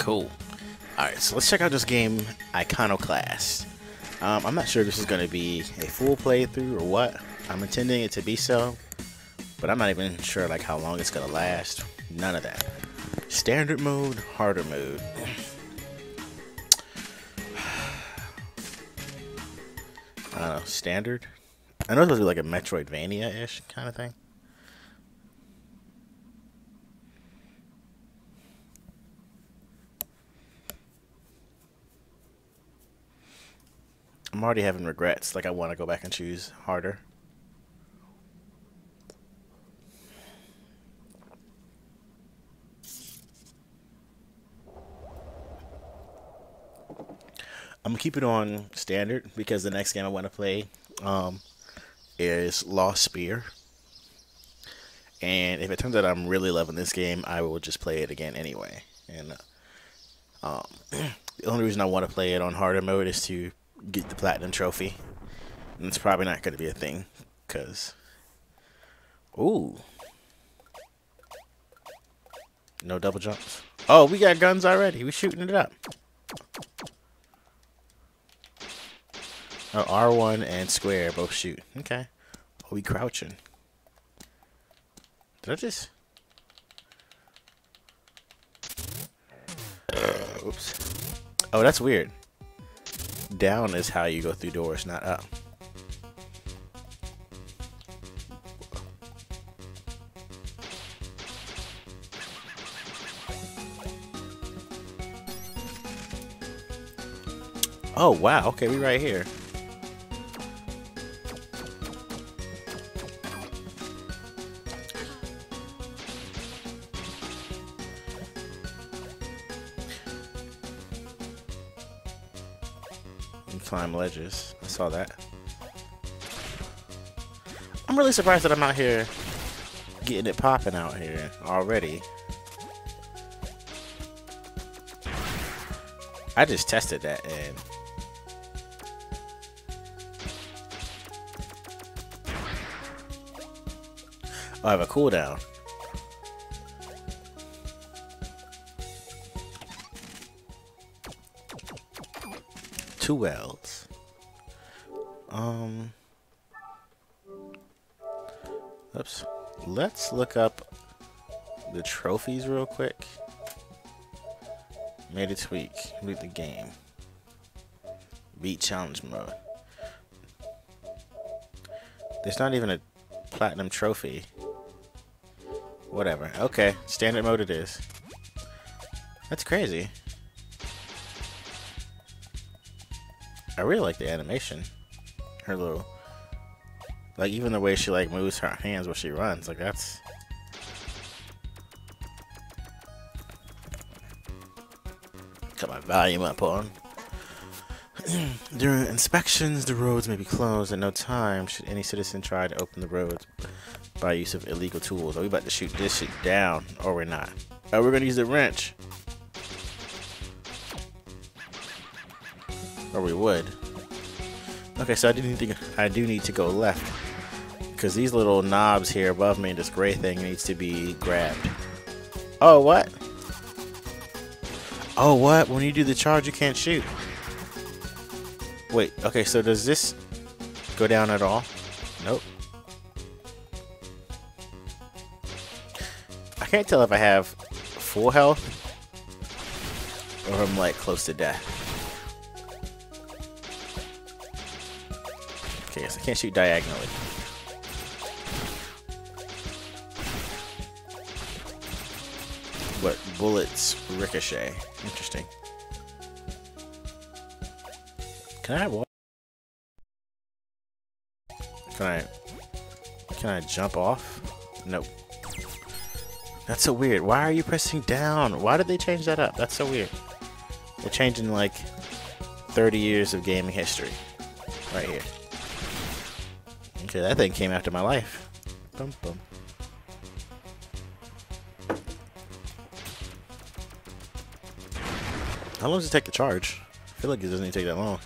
Cool. Alright, so let's check out this game, Iconoclast. Um, I'm not sure this is going to be a full playthrough or what. I'm intending it to be so, but I'm not even sure like how long it's going to last. None of that. Standard mode, harder mode. I don't know, standard? I know it's supposed to be like a Metroidvania-ish kind of thing. I'm already having regrets. Like I want to go back and choose harder. I'm gonna keep it on standard because the next game I want to play um, is Lost Sphear. And if it turns out I'm really loving this game, I will just play it again anyway. And um, the only reason I want to play it on harder mode is to get the platinum trophy. And it's probably not going to be a thing, because... Ooh. No double jumps. Oh, we got guns already. We shooting it up. Oh, R1 and square both shoot. Okay. Oh, we crouching. Did I just... Uh, oops. Oh, that's weird down is how you go through doors, not up. Oh, wow. Okay, we right here. Climb ledges. I saw that. I'm really surprised that I'm out here getting it popping out here already. I just tested that and I have a cooldown. Two wells. Um. Oops. Let's look up the trophies real quick. Made a tweak. Beat the game. Beat challenge mode. There's not even a platinum trophy. Whatever. Okay, standard mode it is. That's crazy. I really like the animation. Her little, like even the way she like moves her hands when she runs, like that's. Got my volume up on. During inspections, the roads may be closed at no time should any citizen try to open the roads by use of illegal tools. Are we about to shoot this shit down, or we're not? Oh, we're gonna use the wrench. Or we would. Okay, so I do need to I do need to go left. Because these little knobs here above me, this gray thing needs to be grabbed. Oh, what? Oh, what? When you do the charge, you can't shoot. Wait, okay, so does this go down at all? Nope. I can't tell if I have full health or I'm like close to death. I can't shoot diagonally. But bullets ricochet. Interesting. Can I what? Can I... Can I jump off? Nope. That's so weird. Why are you pressing down? Why did they change that up? That's so weird. They're changing like 30 years of gaming history. Right here. Okay, that thing came after my life. Bum, bum. How long does it take to charge? I feel like it doesn't even take that long.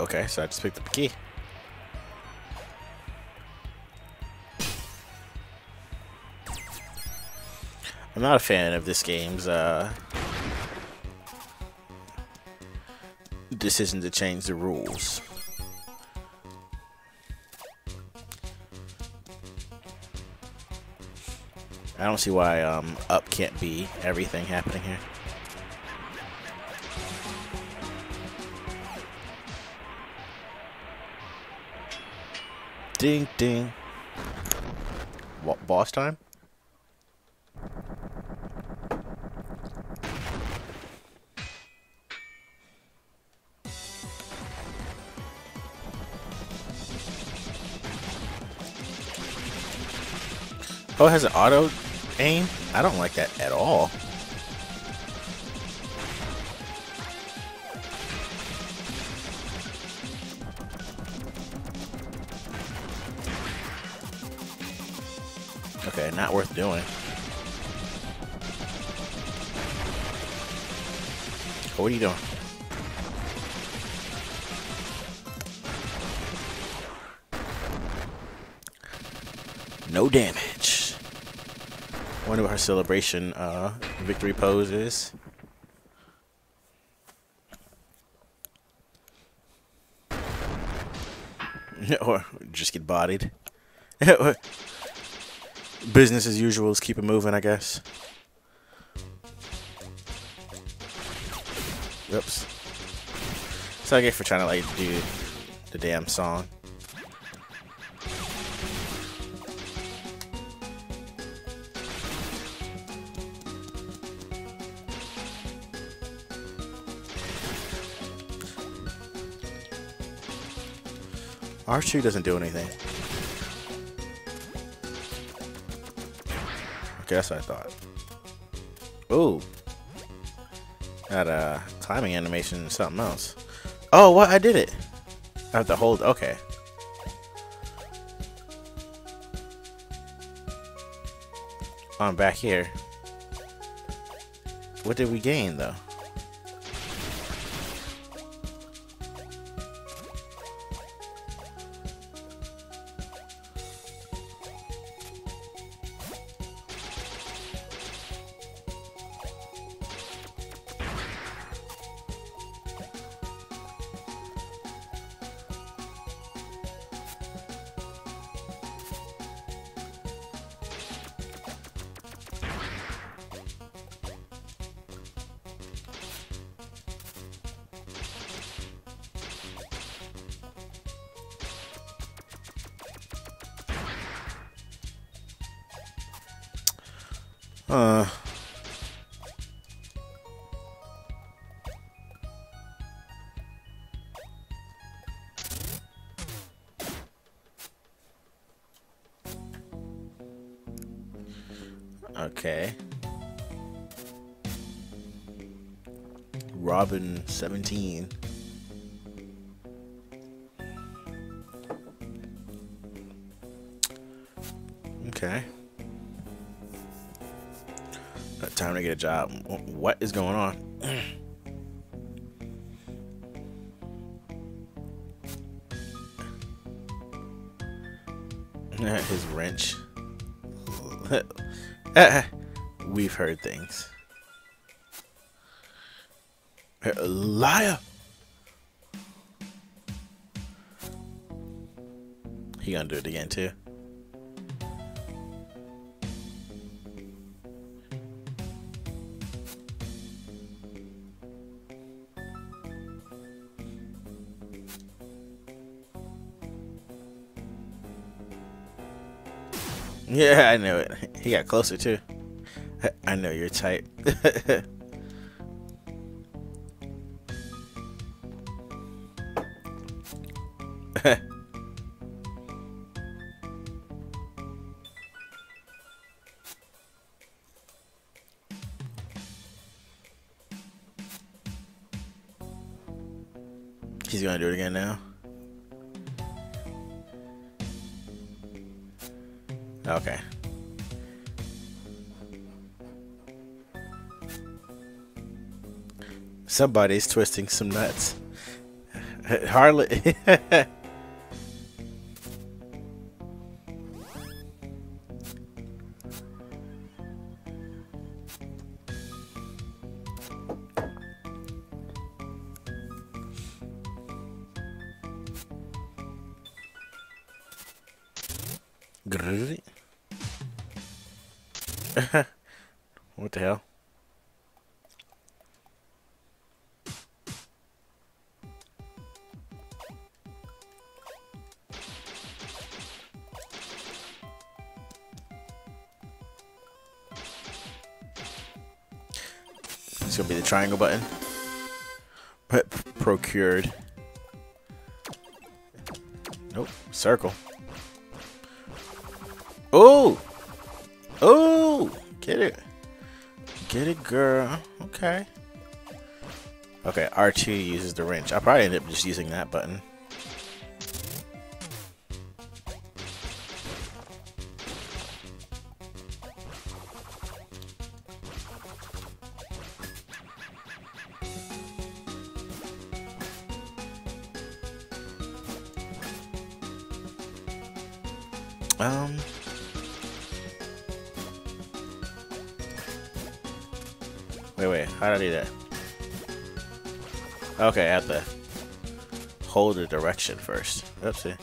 Okay, so I just picked up the key. I'm not a fan of this game's uh, decision to change the rules. I don't see why um, up can't be everything happening here. Ding ding. What boss time? Oh, it has an auto aim? I don't like that at all. Okay, not worth doing. what are you doing? No damage. Wonder what her celebration uh, victory pose is. or just get bodied. Business as usual, is keep it moving, I guess. Oops. So I get for trying to like do the damn song. R2 doesn't do anything. Okay, that's what I thought. Ooh. That uh climbing animation and something else. Oh, what? I did it. I have to hold. Okay. I'm back here. What did we gain, though? 17. Okay. Time to get a job. What is going on? His wrench. We've heard things. Liar! He gonna do it again too. Yeah, I knew it. He got closer too. I know your type. Somebody's twisting some nuts. Harley. It's gonna be the triangle button. But procured. Nope. Circle. Oh! Oh! Get it. Get it, girl. Okay. Okay, R2 uses the wrench. I'll probably end up just using that button. Direction first. Oopsie.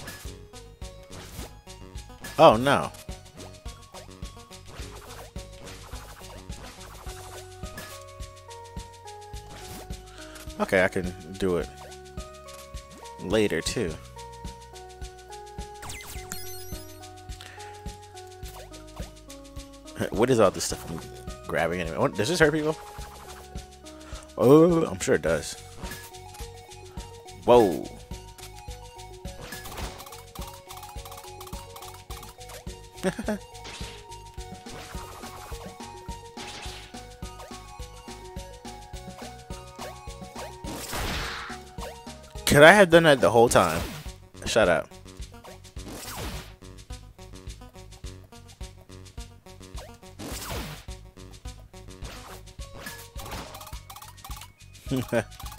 Oh, no. Okay, I can do it later, too. what is all this stuff I'm grabbing anyway? What, does this hurt people? Oh, I'm sure it does. Whoa. Could I have done that the whole time? Shut up.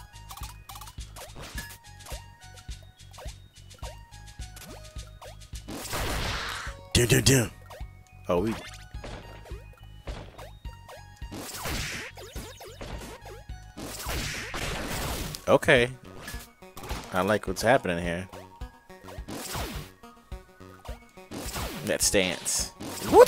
dun, dun, dun. Oh, we. Okay. I like what's happening here. That stance. so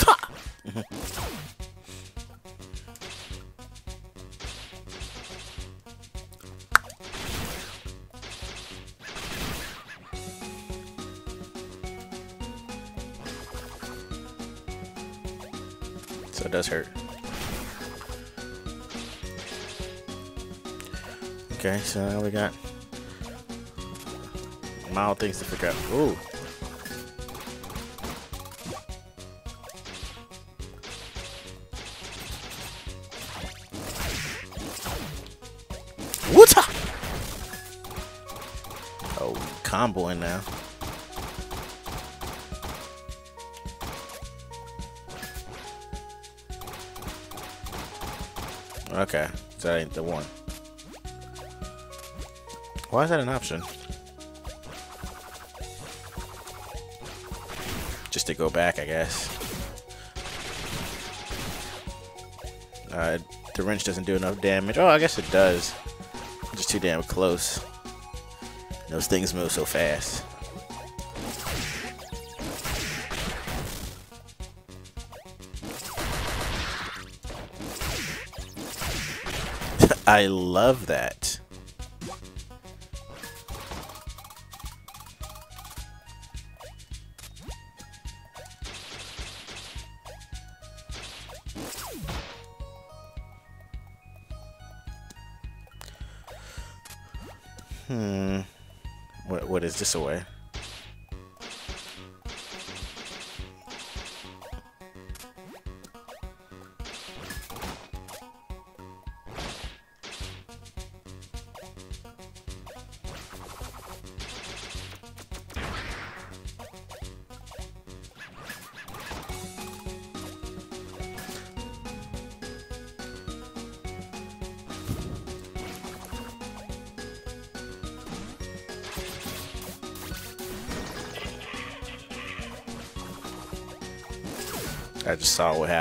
So now we got mild things to figure out. Ooh. What's Oh, comboing now. Okay, so that ain't the one. Why is that an option? Just to go back, I guess. Uh, the wrench doesn't do enough damage. Oh, I guess it does. just too damn close. Those things move so fast. I love that. This away?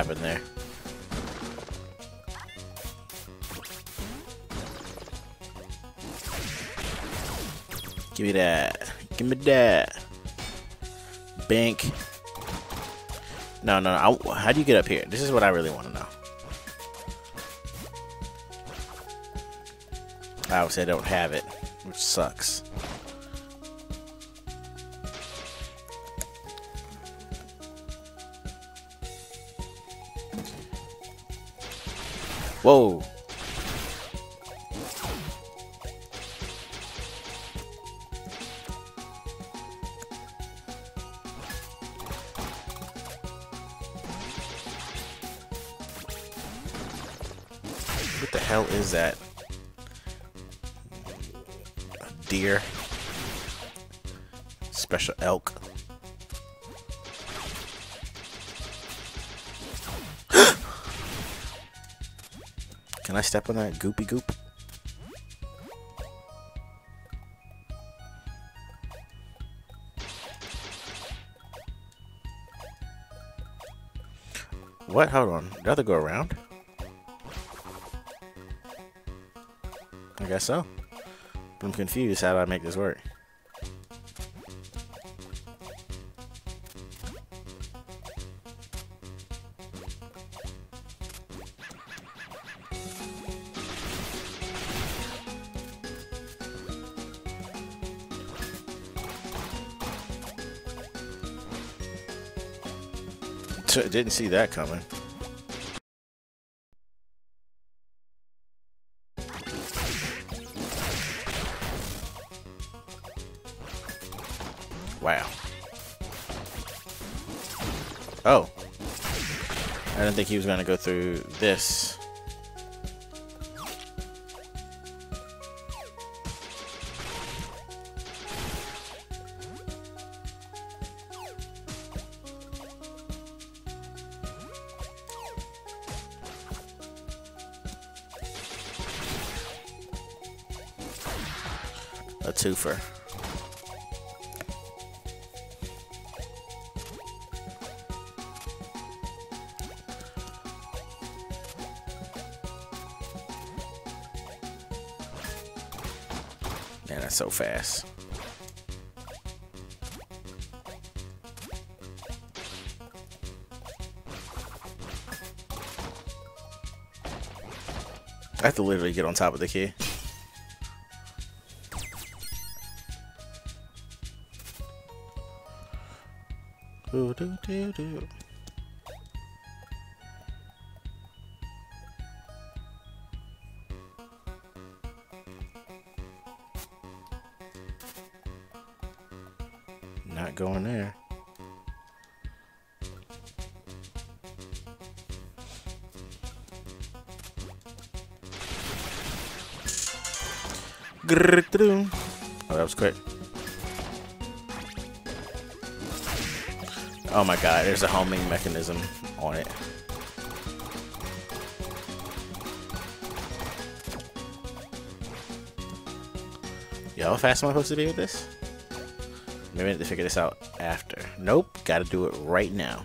Happened there. Give me that. Give me that. Bank. No, no, no. I, how do you get up here? This is what I really want to know. I Obviously, I don't have it, which sucks. Deer. Special elk. Can I step on that goopy goop? What? Hold on. Do I have to go around? I guess so. I'm confused. How do I make this work? Didn't see that coming. Think he was going to go through this. I have to literally get on top of the key. Ooh, doo, doo, doo. Oh, that was quick. Oh my god, there's a homing mechanism on it. Yo, how fast am I supposed to be with this? Maybe I need to figure this out after. Nope, gotta do it right now.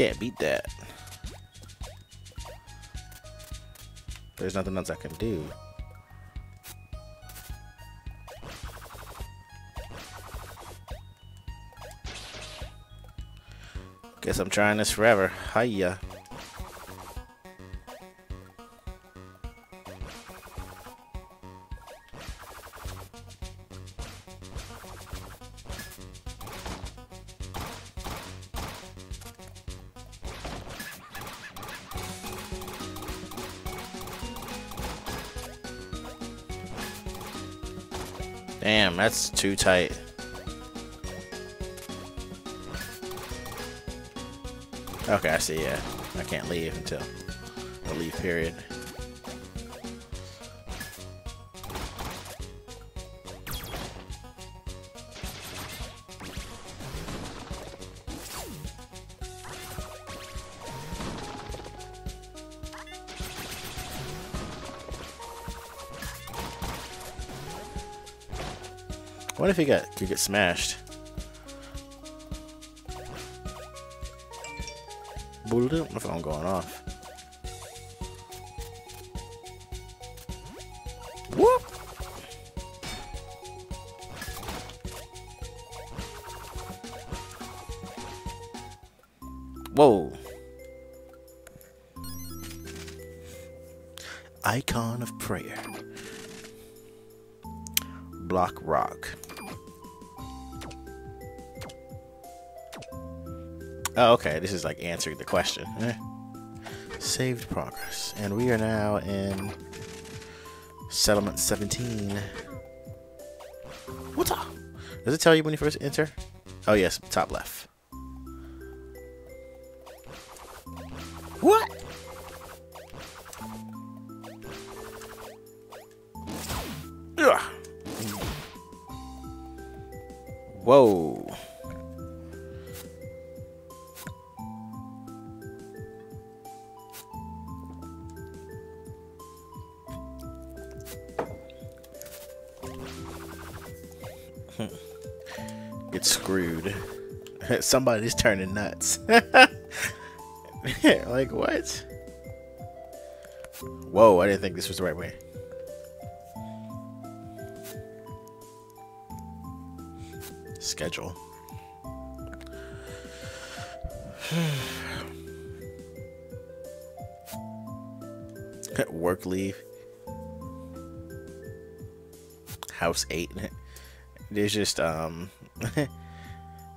Can't beat that. There's nothing else I can do. Guess I'm trying this forever. Hiya. That's too tight. Okay, I see, yeah. I can't leave until the leave period. What if he got could get smashed? My phone going off. Oh, okay. This is like answering the question. Eh. Saved progress. And we are now in settlement 17. What's up? Does it tell you when you first enter? Oh, yes. Top left. Somebody's turning nuts. like, what? Whoa, I didn't think this was the right way. Schedule. Work leave. House 8 there's just um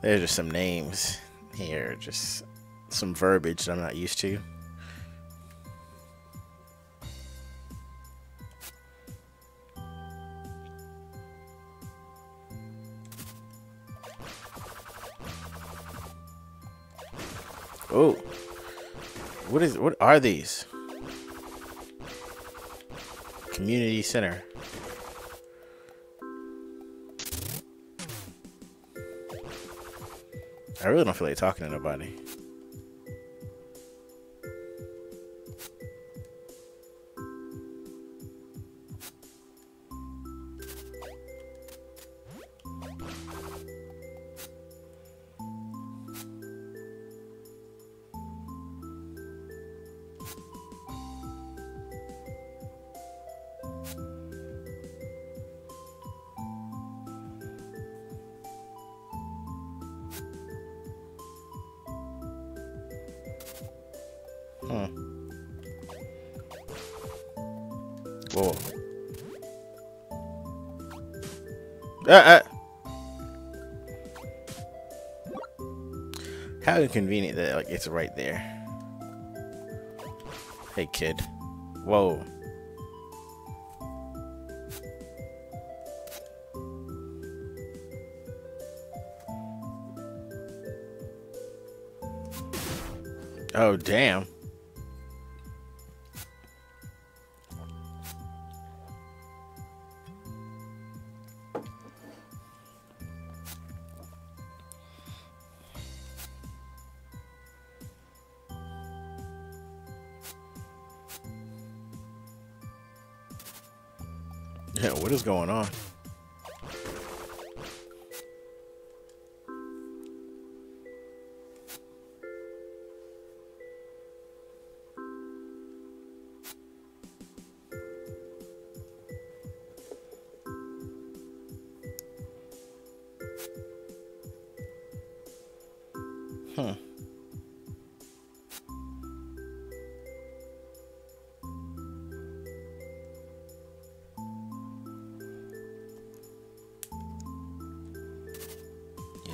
there's just some names here, just some verbiage that I'm not used to. Oh. What is what are these? Community center. I really don't feel like talking to nobody. Hmm. Whoa. Ah, ah. How inconvenient that like it's right there. Hey kid. Whoa. Oh damn. Going on?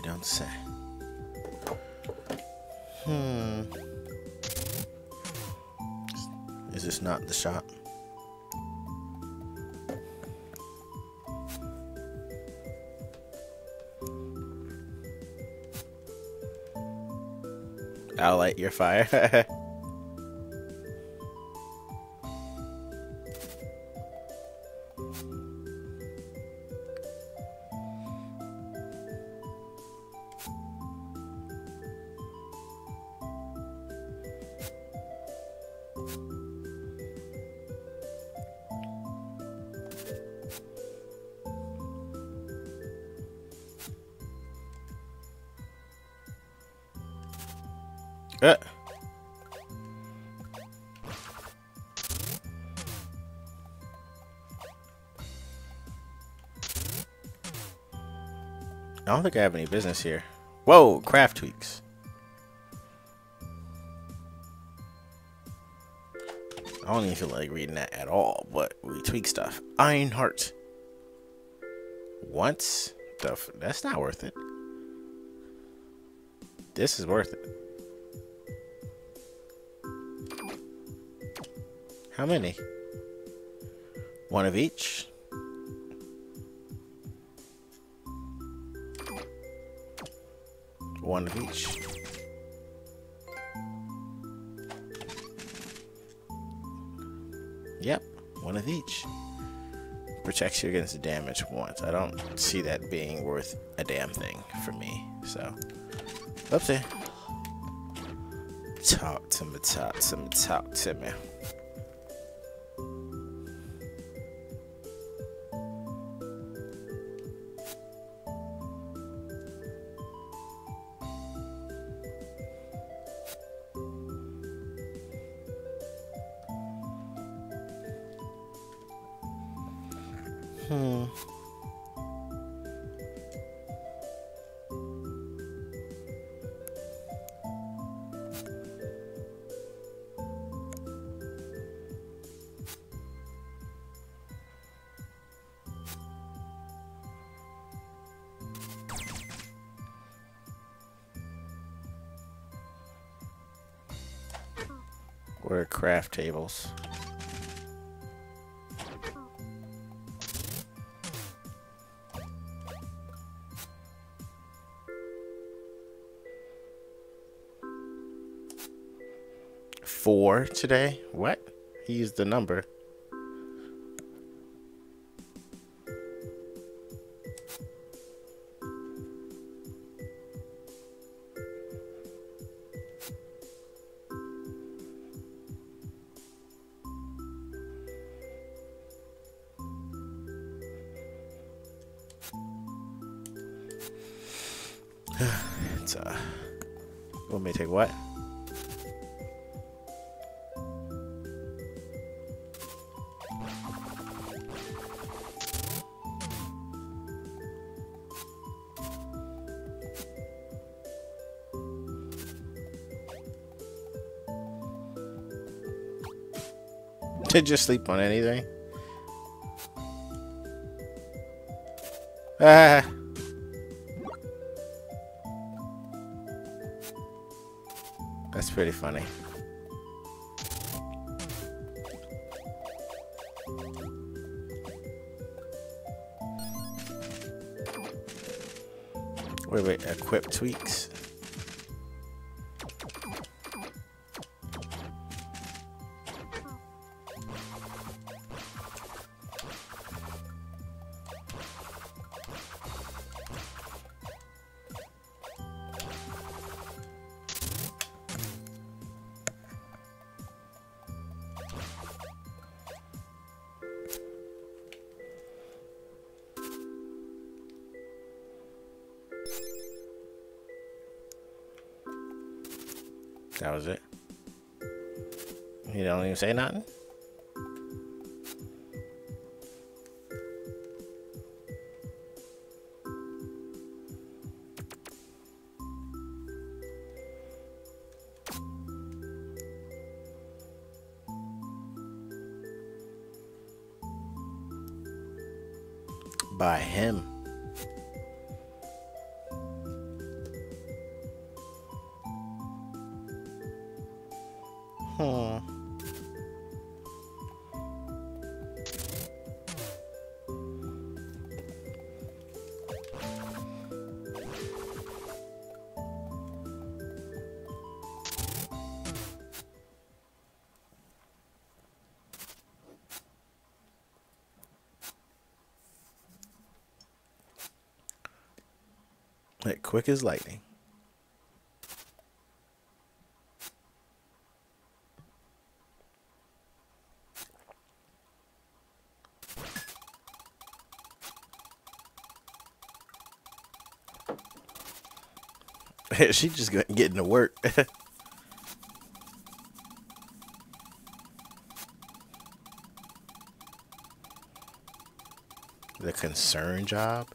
Beyoncé. Hmm. Is this not the shop? I'll light your fire. think I have any business here. Whoa, craft tweaks. I don't even feel like reading that at all, but we tweak stuff. Ironheart. Once? The that's not worth it. This is worth it. How many? One of each? One of each. Yep, one of each. Protects you against damage once. I don't see that being worth a damn thing for me. So, oopsie. Talk to me, talk to me, talk to me. Today? What? He used the number. Did you sleep on anything? Ah. That's pretty funny. Wait, wait, equip tweaks. Say nothing? Quick as lightning. she just getting to work. the concern job.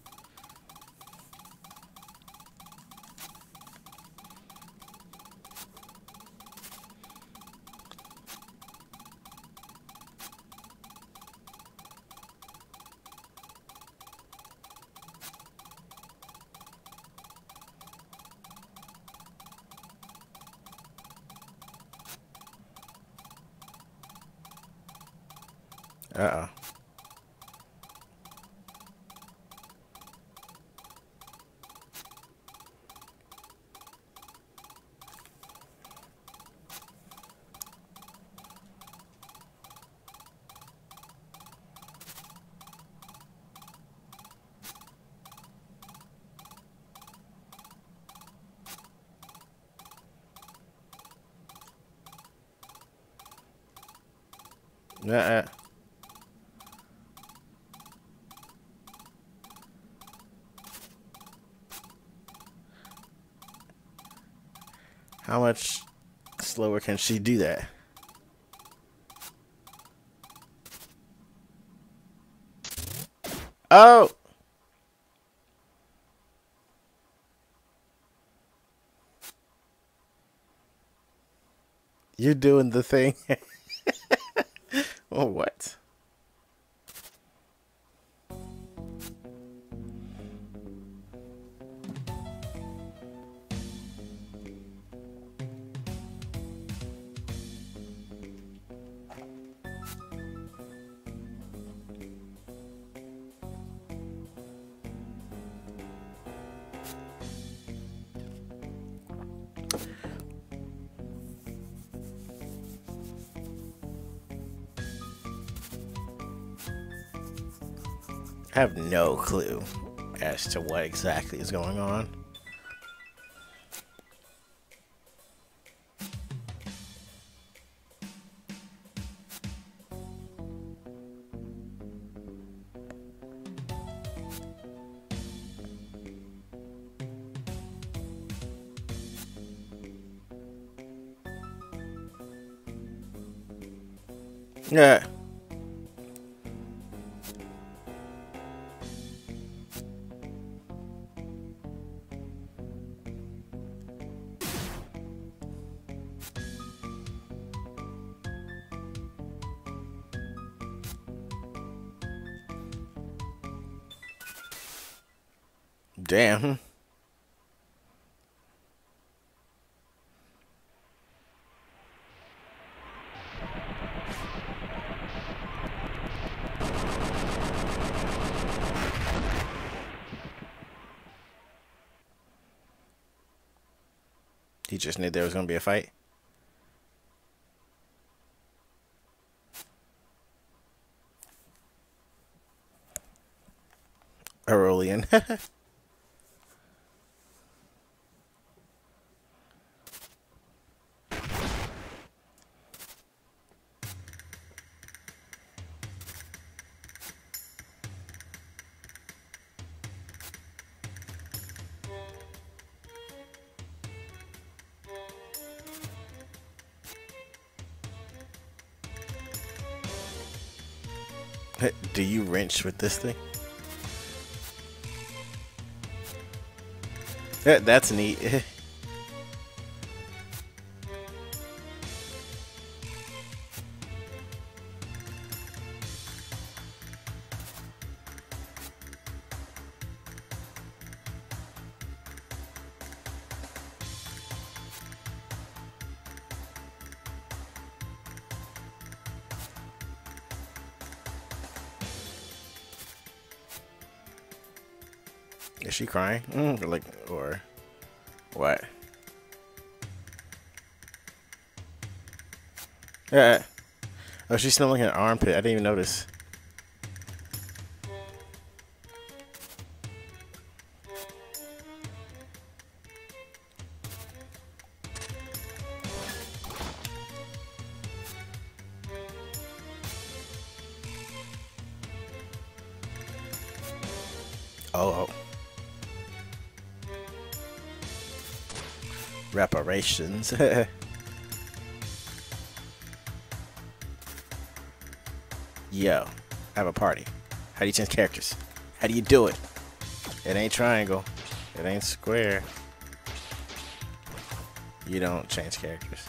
Can she do that? Oh! You're doing the thing. oh, what? I have no clue as to what exactly is going on. He just knew there was going to be a fight. Aurelian. with this thing? That's neat. crying? Mm, or like, or what? Yeah. Oh, she's smelling an armpit. I didn't even notice. Reparations. Yo, have a party. How do you change characters? How do you do it? It ain't triangle. It ain't square. You don't change characters.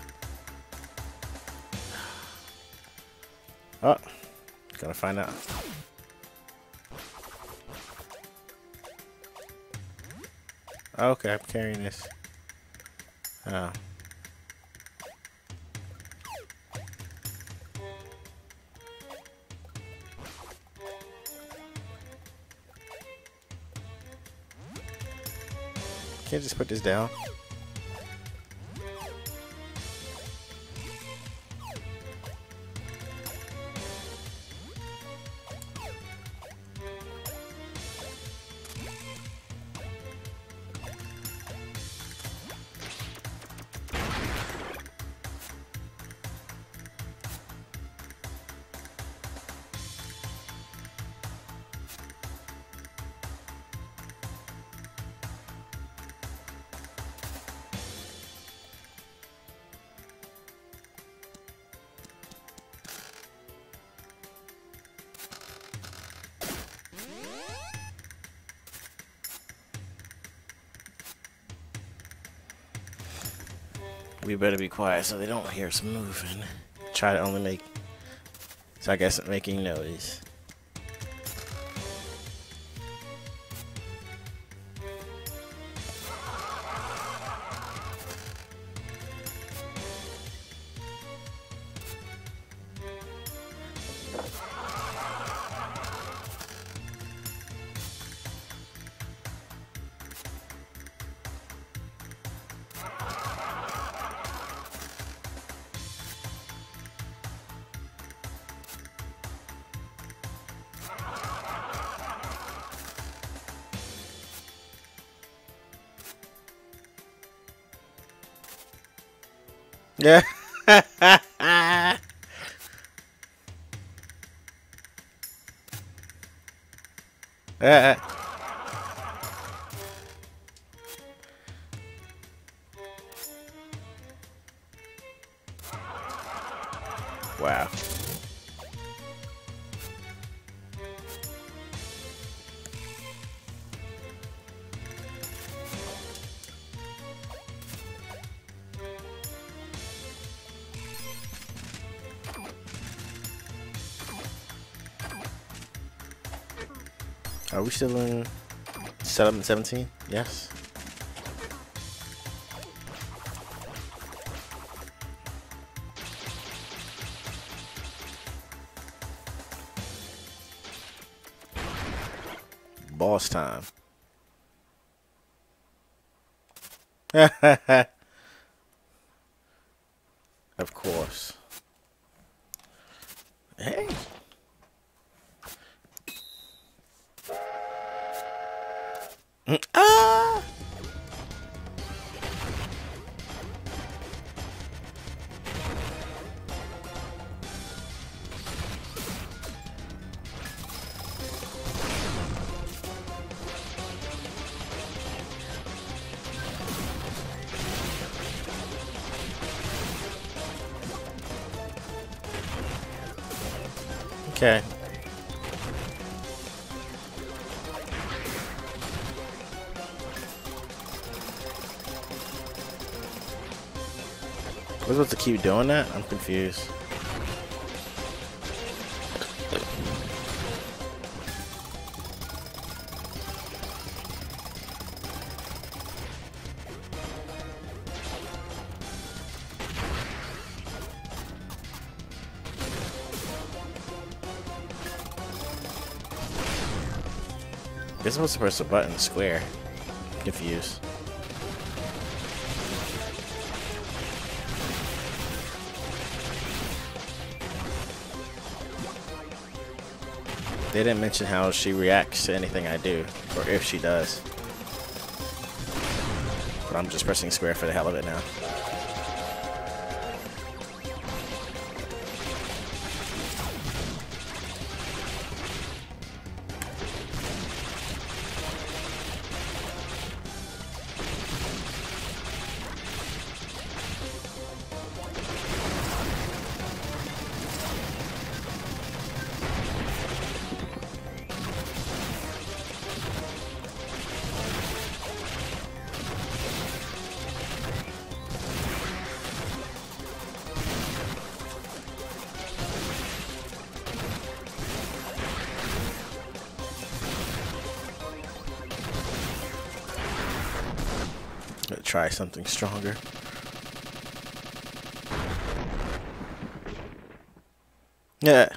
Oh, gonna find out. Okay, I'm carrying this. Can't just put this down. We better be quiet so they don't hear us moving. Try to only make... So I guess making noise. Yeah. still in seven seventeen? Yes. Okay. We're supposed to keep doing that? I'm confused. You're supposed to button square. confused. They didn't mention how she reacts to anything I do, or if she does. But I'm just pressing square for the hell of it now. Try something stronger. Yeah.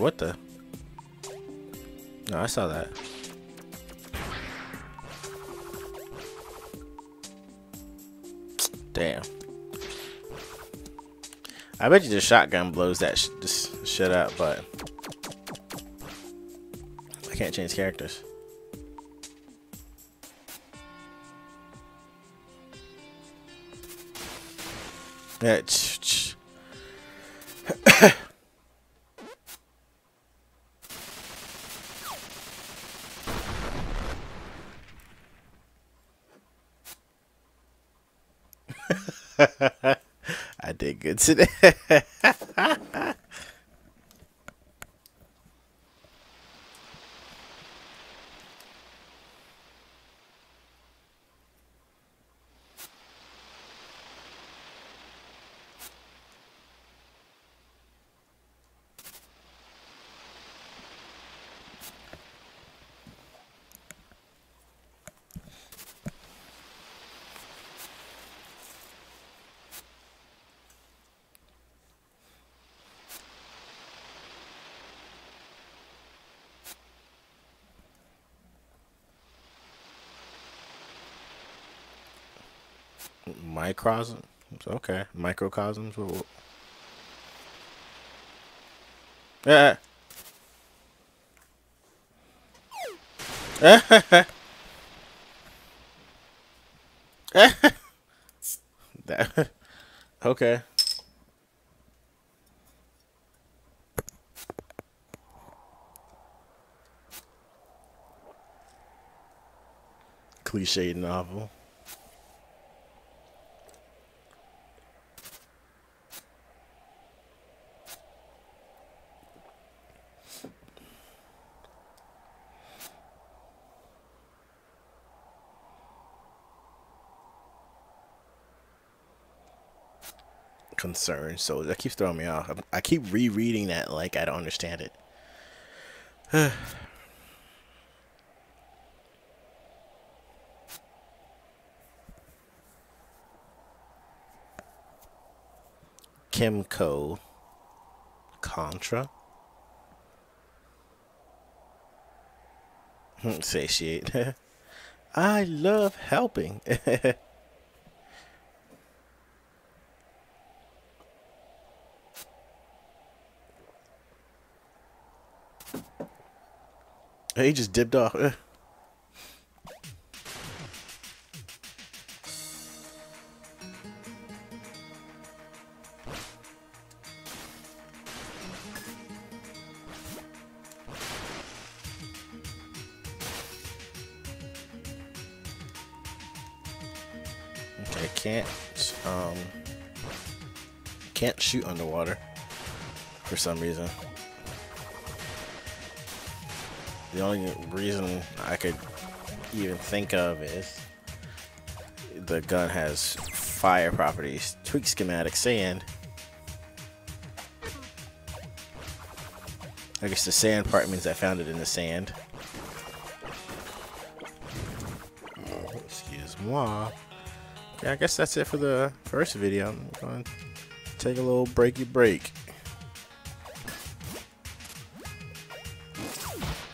What the? No, I saw that. Damn. I bet you the shotgun blows that sh this shit up, but I can't change characters. Yeah. I did good today. Microcosms? Okay. Microcosms? Yeah. that, okay. Cliche novel. Concern. So that keeps throwing me off. I keep rereading that like I don't understand it. Kimco Contra. Hmm, Satiate. I love helping. He just dipped off. Eh. Okay, can't um can't shoot underwater for some reason. The only reason I could even think of is the gun has fire properties. Tweak schematic sand. I guess the sand part means I found it in the sand. Excuse moi. Yeah, I guess that's it for the first video. I'm going to take a little breaky break.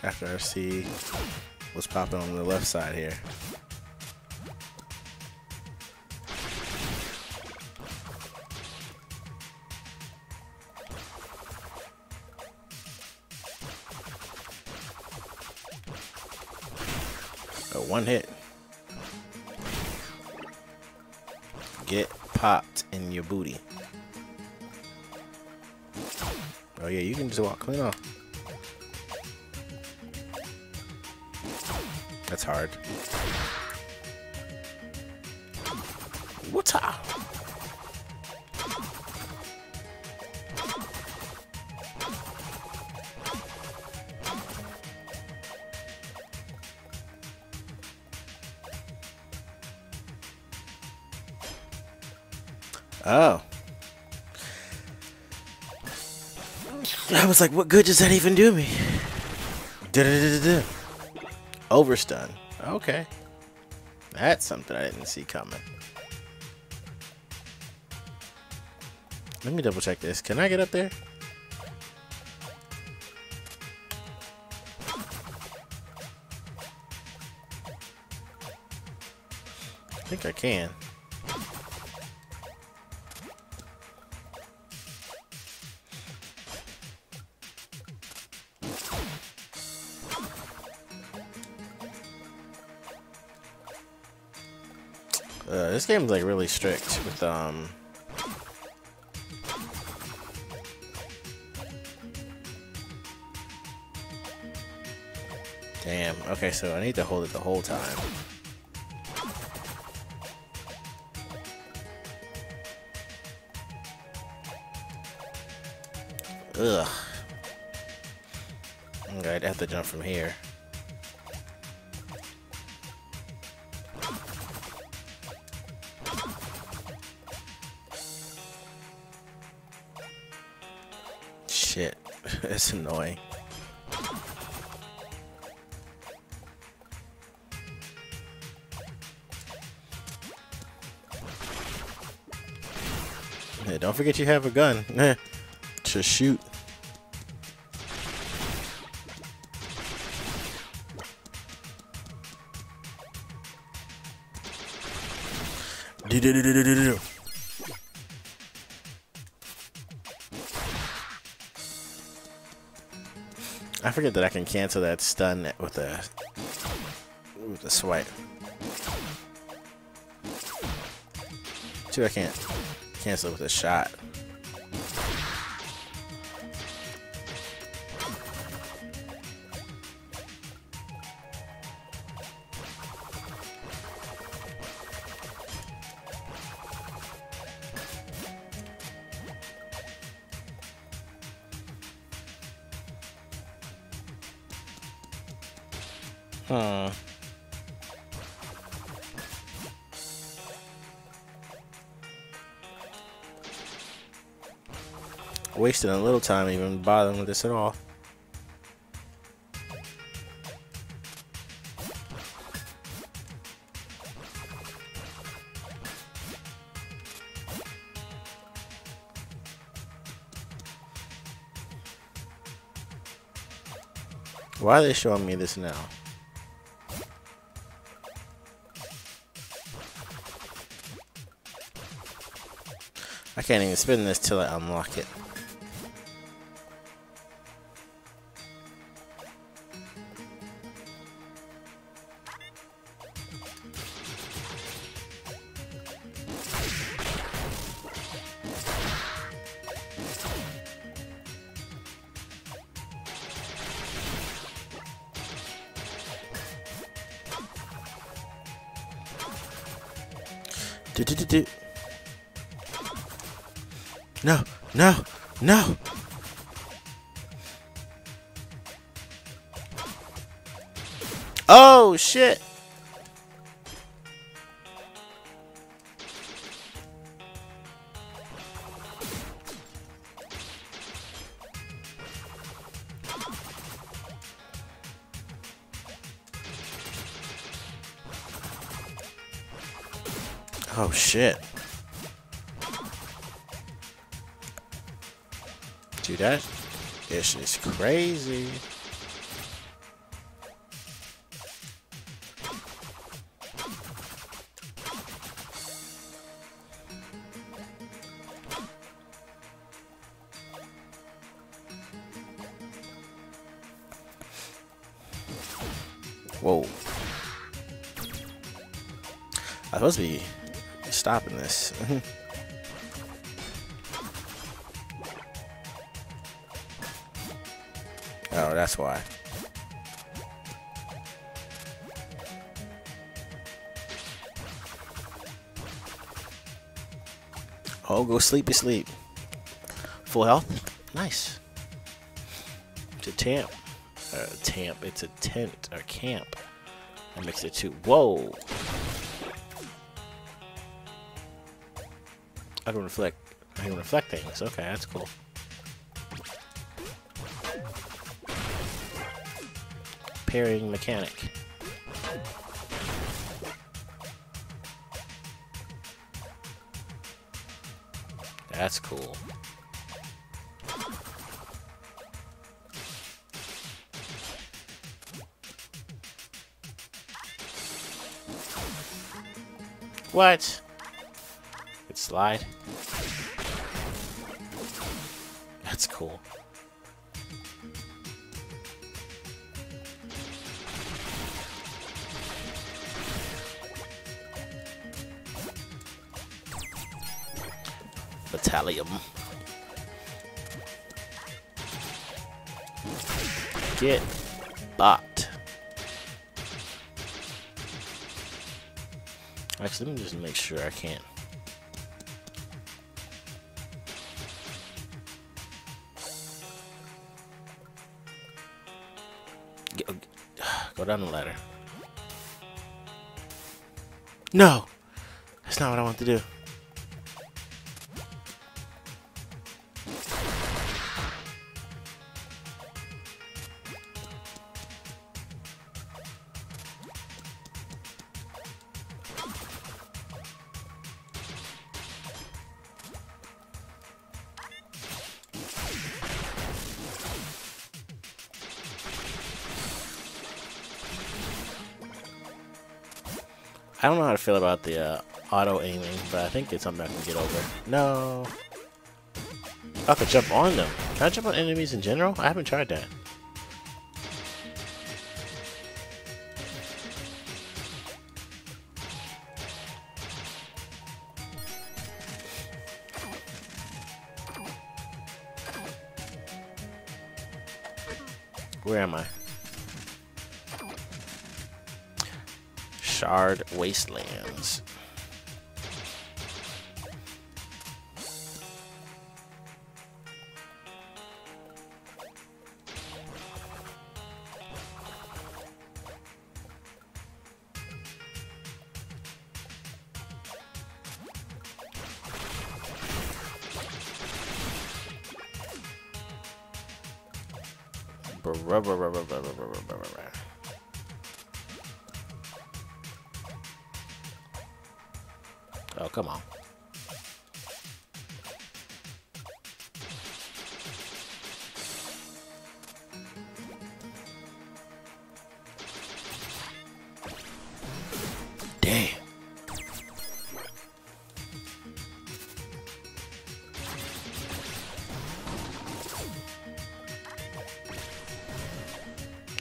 After I see what's popping on the left side here. Oh, one hit. Get popped in your booty. Oh yeah, you can just walk clean off. That's hard. What's up? Oh. I was like, what good does that even do me? Da -da -da Overstun. Okay. That's something I didn't see coming. Let me double check this. Can I get up there? I think I can. This game's like really strict with um Damn. Okay, so I need to hold it the whole time. Ugh. Okay, I'd have to jump from here. It's annoying. Hey, don't forget you have a gun to shoot. Do do do do do forget that I can cancel that stun with a with a swipe. Too, I can't cancel with a shot. Huh. Wasting a little time even bothering with this at all. Why are they showing me this now? Can't even spin this till I unlock it. Oh, shit. Dude, that this is crazy. Whoa. I'm supposed to be this. Oh, that's why. Oh, go sleepy sleep. Full health? Nice. It's a tamp. Uh, tamp. It's a tent or camp. I mixed it too. Whoa. I can reflect. I can reflect things. Okay, that's cool. Parrying mechanic. That's cool. What? It slide. That's cool. Battalion. Get bot. Actually, let me just make sure I can't. Go down the ladder. No! That's not what I want to do. I don't know how to feel about the uh, auto aiming, but I think it's something I can get over. No. I could jump on them. Can I jump on enemies in general? I haven't tried that. Wastelands. Oh, come on. Damn.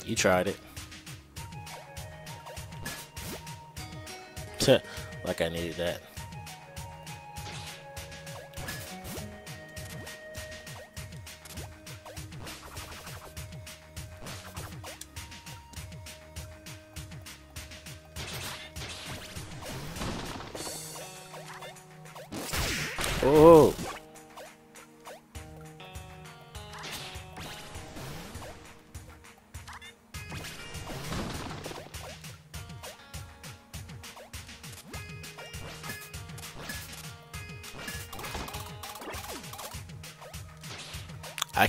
You tried it. like I needed that.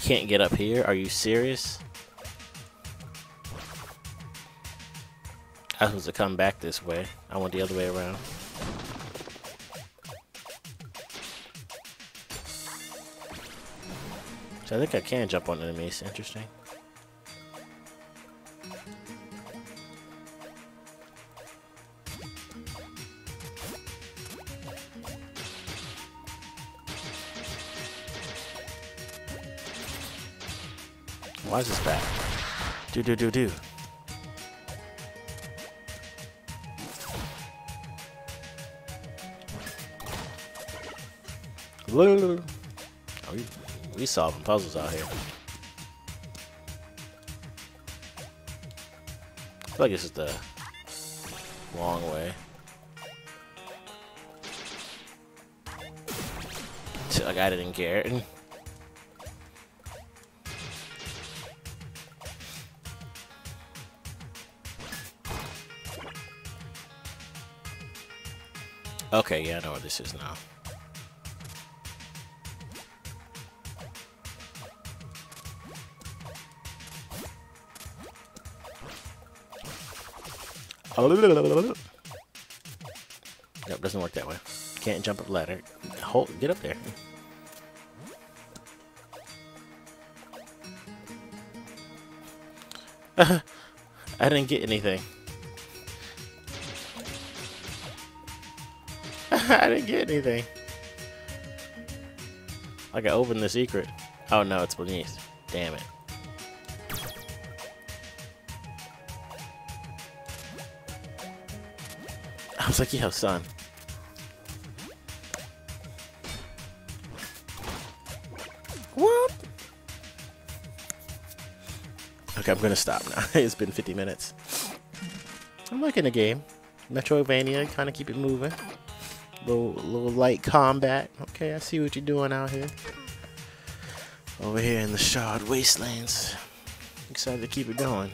Can't get up here. Are you serious? I was supposed to come back this way. I went the other way around. So I think I can jump on enemies. Interesting. Why is this bad? Do do do do. Oh, we, we solving puzzles out here. I feel like this is the long way. Like I didn't care. Okay, yeah, I know where this is now. Nope, doesn't work that way. Can't jump up ladder. Hold, get up there. I didn't get anything. I didn't get anything. I opened the secret. Oh no, it's beneath. Damn it. I was like, yo, son. What? Okay, I'm gonna stop now. it's been 50 minutes. I'm liking the game. Metroidvania, kind of keep it moving. Little, little light combat. Okay, I see what you're doing out here. Over here in the Shard Wastelands. Excited to keep it going.